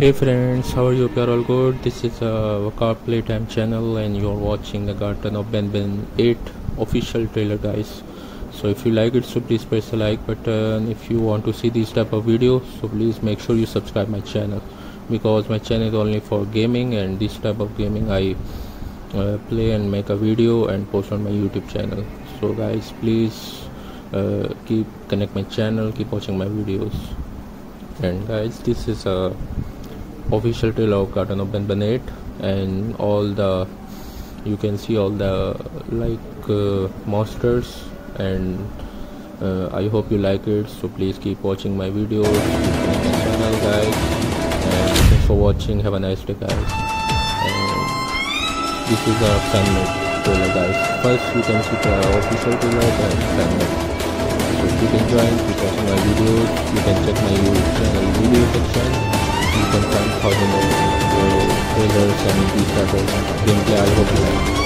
Hey friends, how are you? Hope you're all good. This is Waqar playtime channel, and you're watching the Garten of Banban 8 official trailer, guys. So if you like it, so please press the like button. If you want to see these type of videos, so please make sure you subscribe my channel because my channel is only for gaming and this type of gaming I uh, play and make a video and post on my YouTube channel. So guys, please uh, keep connect my channel, keep watching my videos. And guys, this is a official trailer of Garten of Banban 8 and all the you can see all the like uh, monsters and uh, I hope you like it so please keep watching my videos channel guys and thanks for watching have a nice day guys. And this is a fan trailer guys. First you can see the official trailer and fan so you can join watching my videos you can find thousand of uh, trailers and these type of gameplay I hope you like